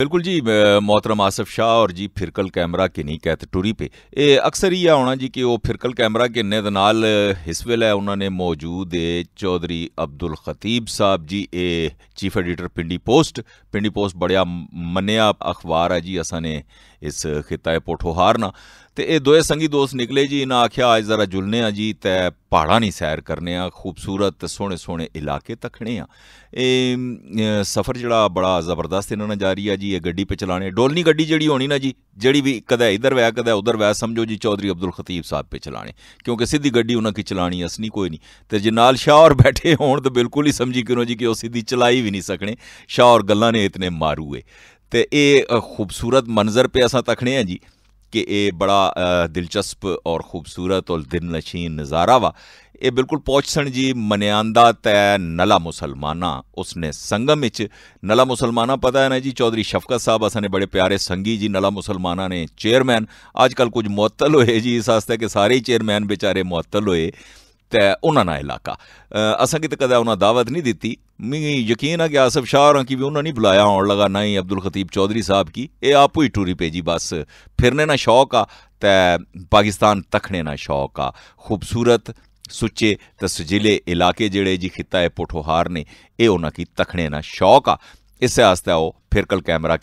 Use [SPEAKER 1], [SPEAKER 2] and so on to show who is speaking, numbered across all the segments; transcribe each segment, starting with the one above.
[SPEAKER 1] بالکل جی محترم آصف شاہ اور جی پھرکل کیمرہ کے نہیں کہتے، ٹوری پہ۔ اکثر یہ آنا جی کہ وہ پھرکل کیمرہ کے ند نال ہے، انہوں نے موجود ہے چودھری صاحب۔ جی chief editor Pindi Post. Pindi Post بڑا منیا اخبار ہے جی اسا نے ਇਸ ਖਿੱਤਾ ਪੋਠੋਹਾਰ ਨਾ ਤੇ ਇਹ ਦੋਏ ਸੰਗੀ ਦੋਸਤ ਨਿਕਲੇ ਜੀ ਇਹਨਾਂ ਆਖਿਆ ਅੱਜ ਜ਼ਰਾ ਜੁਲਨੇ ਆ ਜੀ ਤੇ ਪਹਾੜਾਂ ਨਹੀਂ ਸੈਰ ਕਰਨੇ ਆ ਖੂਬਸੂਰਤ ਸੋਹਣੇ ਸੋਹਣੇ ਇਲਾਕੇ ਤੱਕਣੇ ਆ ਇਹ ਸਫ਼ਰ ਜਿਹੜਾ ਬੜਾ ਜ਼ਬਰਦਸਤ ਇਹਨਾਂ ਨਾਲ ਜਾਰੀ ਆ ਜੀ ਇਹ ਗੱਡੀ 'ਤੇ ਚਲਾਣੇ ਡੋਲਨੀ ਗੱਡੀ ਜਿਹੜੀ ਹੋਣੀ ਨਾ ਜੀ ਜਿਹੜੀ ਵੀ ਕਦੇ ਇਧਰ ਵੈ ਕਦੇ ਉਧਰ ਵੈ ਸਮਝੋ ਜੀ ਚੌਧਰੀ ਅਬਦੁਲ ਖਤੀਬ ਸਾਹਿਬ 'ਤੇ ਚਲਾਣੇ ਕਿਉਂਕਿ ਸਿੱਧੀ ਗੱਡੀ ਉਹਨਾਂ ਕੀ ਚਲਾਣੀ ਅਸਨੀ ਕੋਈ ਨਹੀਂ ਤੇ ਜੇ ਨਾਲ ਸ਼ਾਹ ਬੈਠੇ ਹੋਣ ਤਾਂ ਬਿਲਕੁਲ ਹੀ ਸਮਝੀ ਕਿਨੋ ਜੀ ਕਿ ਉਹ ਸਿੱਧੀ ਚਲਾਈ ਵੀ ਨਹੀਂ ਸਕਣੇ ਸ਼ਾਹ ਗੱਲਾਂ ਨੇ ਇਤਨੇ ਮਾਰੂ ਏ ਤੇ ਇਹ ਖੂਬਸੂਰਤ ਮੰਜ਼ਰ 'ਤੇ ਅਸਾਂ ਤੱਕਣੇ ਆ ਜੀ کہ یہ بڑا دلچسپ اور خوبصورت اور دل نشین نظارہ وا یہ بالکل پہنچ سن جی منیاندہ تے نلا مسلمانہ اس نے سنگم اچ نلا مسلمانہ پتہ ہے نا جی چودھری شفقت صاحب اسا نے بڑے پیارے سنگی جی نلا مسلمانہ نے چیئرمین آج کل کچھ معطل ہوئے جی اس واسطے کہ سارے ہی چیئرمین بیچارے معطل ہوئے تے انہاں نا علاقہ۔ اساں کی تے کدے انہاں دعوت نہیں دیتی میں یقین ہے کہ آصف شاہ اور کی بھی انہوں نہیں بلایا۔ اور لگا نہ ہی عبد الخطیب چودھری صاحب کی۔ اے آپ ہی ٹوری پہ جی بس پھرنے نہ شوق آ تے پاکستان تکھنے نہ شوق آ۔ خوبصورت، سچے تے سجلے علاقے جڑے جی خطہ پٹھوہار نے، اے انہاں کی تکھنے نہ شوق آ۔ اس سے آستے آؤ، پھر کل کیمرہ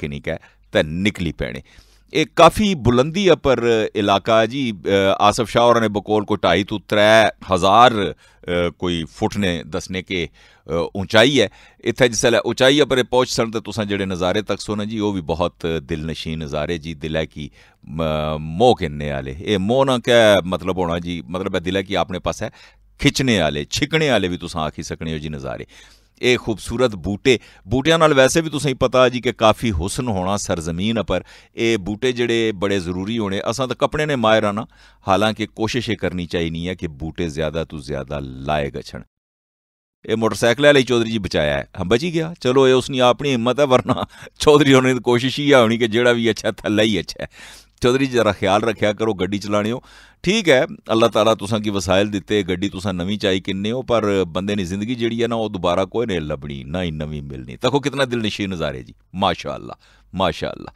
[SPEAKER 1] ایک کافی بلندی پر علاقہ جی آصف شاہ اور نے بکول کو ٹائی تو ترے ہزار کوئی فٹ نے دسنے کے اونچائی ہے۔ اتنے جس لے اونچائی پر پہنچ سن تو تساں جڑے نظارے تک سونا جی وہ بھی بہت دل نشین نظارے جی دل ہے کی موہ کہنے والے۔ اے موہ نہ کیا مطلب ہونا جی مطلب ہے دل ہے کہ اپنے پاس ہے، کھچنے والے، چھکنے والے بھی تساں آکھی سکنے ہو جی نظارے۔ ਇਹ ਖੂਬਸੂਰਤ ਬੂਟੇ, ਬੂਟਿਆਂ ਨਾਲ ਵੈਸੇ ਵੀ ਤੁਸੀਂ ਪਤਾ ਜੀ ਕਿ ਕਾਫੀ ਹੁਸਨ ਹੋਣਾ ਸਰਜ਼ਮੀਨ ਪਰ ਇਹ ਬੂਟੇ ਜਿਹੜੇ ਬੜੇ ਜ਼ਰੂਰੀ ਹੋਣੇ। ਅਸਾਂ ਤਾਂ ਕਪੜੇ ਨੇ ਮਾਇਰ ਨਾ। ਹਾਲਾਂਕਿ ਕੋਸ਼ਿਸ਼ ਇਹ ਕਰਨੀ ਚਾਹੀਦੀ ਹੈ ਕਿ ਬੂਟੇ ਜ਼ਿਆਦਾ ਤੋਂ ਜ਼ਿਆਦਾ ਲਾਏ ਗਛਣ ਇਹ ਮੋਟਰਸਾਈਕਲ ਵਾਲੇ ਚੌਧਰੀ ਜੀ ਬਚਾਇਆ ਹੈ। ਹਾਂ ਬਚੀ ਗਿਆ ਚਲੋ ਇਹ ਉਸਨੀ ਆਪਣੀ ਹਿੰਮਤ ਹੈ ਵਰਨਾ ਚੌਧਰੀ ਹੋਣੇ ਦੀ ਕੋਸ਼ਿਸ਼ ਹੀ ਆ ਹੋਣੀ ਕਿ ਜਿਹੜਾ ਵੀ ਅੱਛਾ ਥੱਲਾ ਹੀ ਅੱਛਾ چودھری جرا خیال رکھیا کرو، گڈی چلانے ہو ٹھیک ہے، اللہ تعالیٰ تساں کی وسائل دیتے گڈی تساں نویں چاہی کنے ہو، پر بندے نے زندگی جڑی ہے نا وہ دوبارہ کوئی نہیں لبنی، نہ ہی نمی ملنی۔ تکو کتنا دل نشین نظارے جی۔ ماشاء اللہ ماشاء اللہ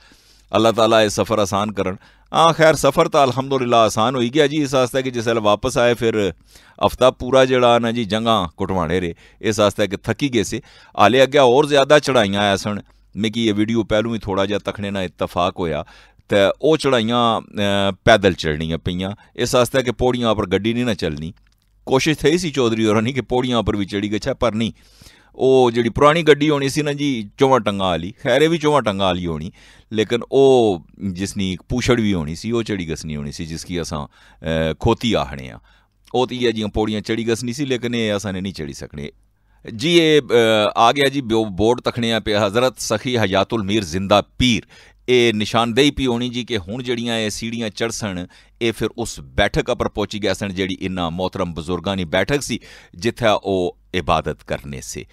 [SPEAKER 1] اللہ تعالیٰ یہ سفر آسان کرن۔ ہاں خیر، سفر تو الحمدللہ آسان ہوئی گیا جی اس واسطے کہ جس ویل واپس آئے، پھر ہفتہ پورا جڑا نا جی جنگاں کٹوانے رہے۔ اس واسطے کہ تھکی گئے سے۔ آلے اگیا اور زیادہ چڑھائیاں آیا سن۔ میں کہ یہ ویڈیو پہلو ہی تھوڑا جا تکھنے نہ اتفاق ہویا۔ تے او چڑھائیاں پیدل چڑھنیاں پیاں اس واسطے کہ پوڑیاں پر گڈی نہیں نہ چلنی۔ کوشش تھی سی چودھری اور نہیں کہ پوڑیاں پر بھی چڑھی گچھا پر نہیں او جڑی پرانی گڈی ہونی سی نا جی چواں ٹنگا والی خیر بھی چواں ٹنگا والی ہونی۔ لیکن او جس نی پوچھڑ بھی ہونی سی، او چڑھی گسنی ہونی سی، جس کی اساں کھوتی آہنے ہاں او تی ہے جی پوڑیاں چڑھی گسنی سی، لیکن یہ اساں نے نہیں چڑھی سکنے۔ جی یہ آ گیا جی بورڈ تکھنے پہ حضرت سخی حیات المیر زندہ پیر۔ ਇਹ ਨਿਸ਼ਾਨਦੇਹੀ ਪੀ ਹੋਣੀ ਜੀ ਕਿ ਹੁਣ ਜਿਹੜੀਆਂ ਇਹ ਸੀੜੀਆਂ ਚੜ ਸਣ ਇਹ ਫਿਰ ਉਸ ਬੈਠਕ ਪਰ ਪਹੁੰਚੀ ਗਿਆ ਸਣ ਜਿਹੜੀ ਇਨਾ ਮੋਹਤਰਮ ਬਜ਼ੁਰਗਾਂ ਦੀ ਬੈਠਕ ਸੀ ਜਿੱਥੇ ਉਹ ਇਬਾਦਤ ਕਰਨੇ ਸੇ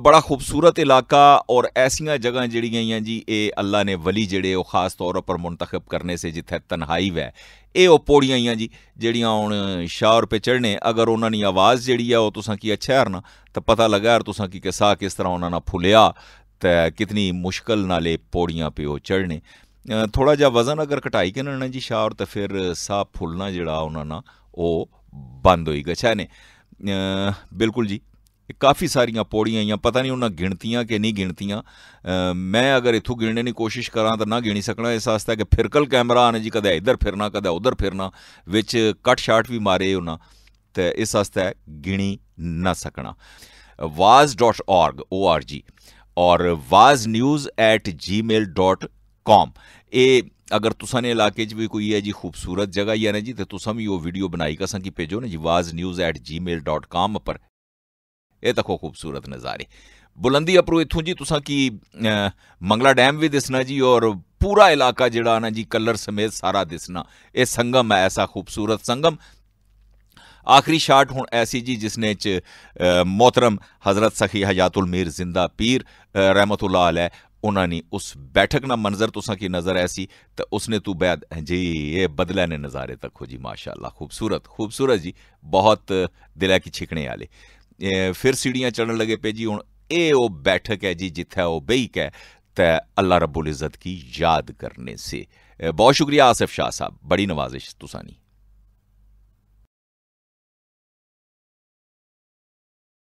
[SPEAKER 1] ਬੜਾ ਖੂਬਸੂਰਤ ਇਲਾਕਾ ਔਰ ਐਸੀਆਂ ਜਗ੍ਹਾ ਜਿਹੜੀਆਂ ਆਈਆਂ ਜੀ ਇਹ ਅੱਲਾ ਨੇ ਵਲੀ ਜਿਹੜੇ ਉਹ ਖਾਸ ਤੌਰ ਪਰ ਮੁੰਤਖਬ ਕਰਨੇ ਸੇ ਜਿੱਥੇ ਤਨਹਾਈ ਵੈ ਇਹ ਉਹ ਪੌੜੀਆਂ ਆਈਆਂ ਜੀ ਜਿਹੜੀਆਂ ਹੁਣ ਸ਼ਾਹਰ ਪੇ ਚੜਨੇ ਅਗਰ ਉਹਨਾਂ ਦੀ ਆਵਾਜ਼ ਜਿਹੜੀ ਆ ਉਹ ਤੁਸੀਂ ਕੀ ਅੱਛਾ ਹਰਨਾ ਤਾਂ ਪਤਾ ਲੱਗਾ ਯਾਰ ਤੁਸੀਂ ਕੀ ਕਿ ਸਾਹ ਕਿਸ ਤਰ੍ਹਾਂ ਉਹਨਾਂ ਨਾਲ ਫੁੱਲਿਆ ਤੇ ਕਿਤਨੀ ਮੁਸ਼ਕਲ ਨਾਲੇ ਪੌੜੀਆਂ ਪਿਓ ਚੜ੍ਹਨੇ। ਥੋੜਾ ਜਿਹਾ ਵਜ਼ਨ ਅਗਰ ਘਟਾਈ ਕੇ ਨਾ ਜੀ ਸ਼ਾਹਰ ਤਾਂ ਫਿਰ ਸਾਹ ਫੁੱਲਣਾ ਜਿਹੜਾ ਉਹਨਾਂ ਨਾਲ, ਉਹ ਬੰਦ ਹੋਈ ਗਿਆ। ਨੇ ਬਿਲਕੁਲ ਜੀ ਕਾਫੀ ਸਾਰੀਆਂ ਪੌੜੀਆਂ ਆਈਆਂ, ਪਤਾ ਨਹੀਂ ਉਹਨਾਂ ਗਿਣਤੀਆਂ ਕਿ ਨਹੀਂ ਗਿਣਤੀਆਂ। ਮੈਂ ਅਗਰ ਇਥੋਂ ਗਿਣਨੇ ਦੀ ਕੋਸ਼ਿਸ਼ ਕਰਾਂ ਤਾਂ ਨਾ ਗਿਣੀ ਸਕਣਾ, ਇਸ ਵਾਸਤੇ ਕਿ ਫਿਰਕਲ ਕੈਮਰਾ ਆਨੇ ਜੀ, ਕਦੇ ਇੱਧਰ ਫਿਰਨਾ, ਕਦੇ ਉੱਧਰ ਫਿਰਨਾ, ਵਿੱਚ ਕੱਟ ਸ਼ਾਟ ਵੀ ਮਾਰੇ ਉਹਨਾਂ, ਤੇ ਇਸ ਵਾਸਤੇ ਗਿਣੀ ਨਾ ਸਕਣਾ। was.org org اور was news at Gmail dot com یہ اگر تصا نے علاقے چ بھی کوئی ہے جی خوبصورت جگہ ہی نا جی تو تصا بھی وہ ویڈیو بنائی کساں کی بھیجو نا جی was news at Gmail dot com پر۔ یہ تکو خوبصورت نظارے۔ بلندی اپرو اتوں جی تصا کی منگلا ڈیم بھی دسنا جی اور پورا علاقہ جڑا نا جی کلر سمیت سارا دسنا یہ سنگم ہے ایسا خوبصورت سنگم آخری شاٹ ہوں ایسی جی جس نے محترم حضرت سخی حیات المیر زندہ پیر رحمت اللہ علیہ انہوں نے اس بیٹھک نہ منظر تو کی نظر ایسی تو اس نے تو بید ہاں جی یہ بدلے نے نظارے تک ہو جی ماشاء اللہ خوبصورت خوبصورت جی بہت دل کی چھکنے والے پھر سیڑھیاں چڑھن لگے پہ جی ہوں اے وہ بیٹھک ہے جی جتھے وہ بہک ہے وقت ہے اللہ رب العزت کی یاد کرنے سے۔ بہت شکریہ آصف شاہ صاحب، بڑی نوازش تسانی